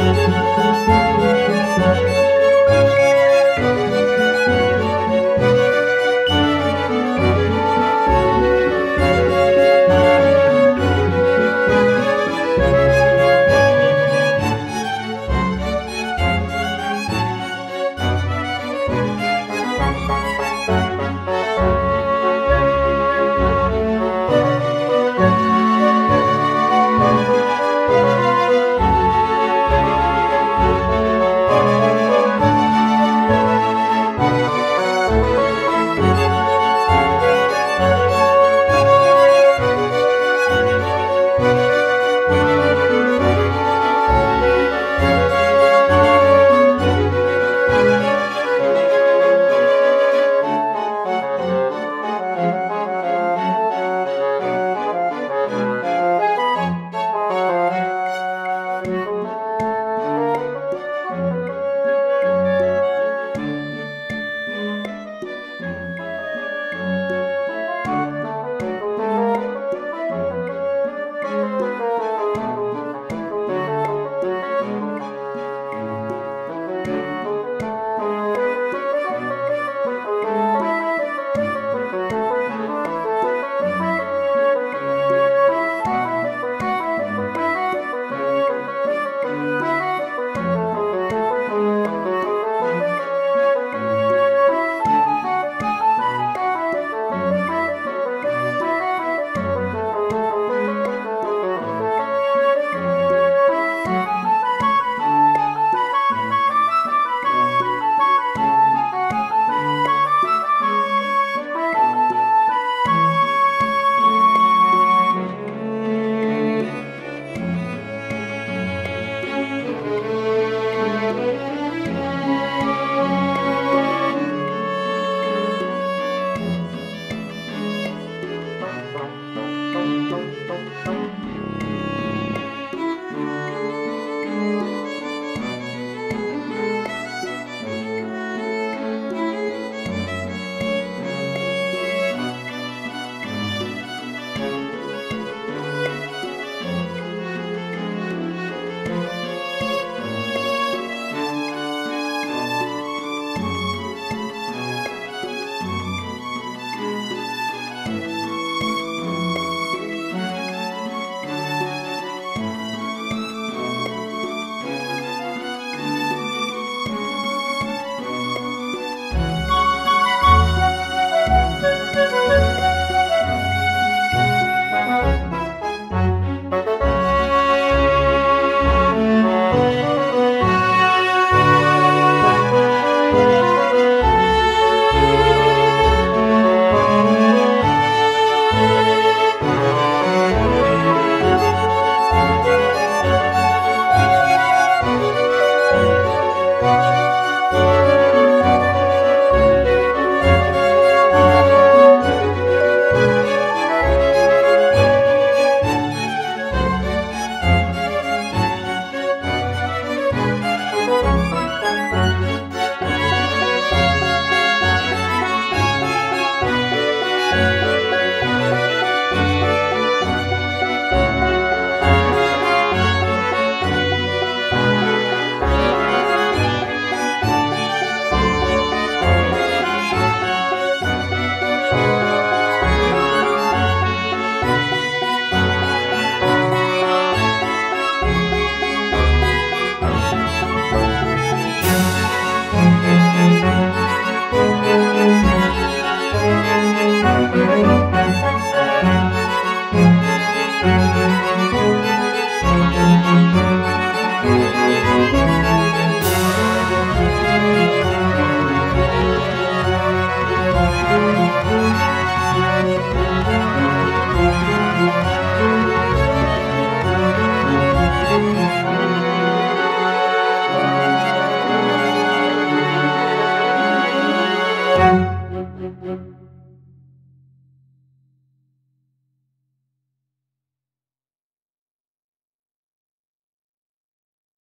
Música